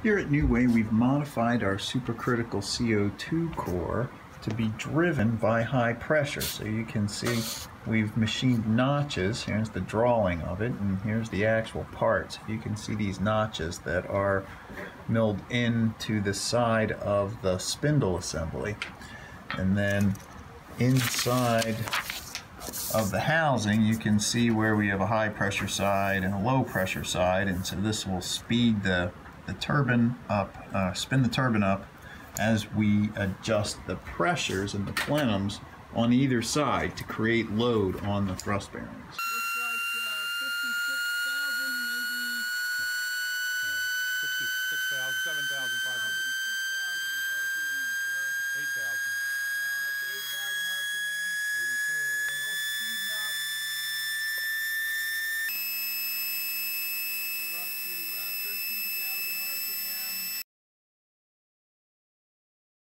Here at New Way, we've modified our supercritical CO2 core to be driven by high pressure. So you can see we've machined notches. Here's the drawing of it, and here's the actual parts. You can see these notches that are milled into the side of the spindle assembly. And then inside of the housing, you can see where we have a high pressure side and a low pressure side. And so this will speed the the turbine up, uh, spin the turbine up as we adjust the pressures and the plenums on either side to create load on the thrust bearings.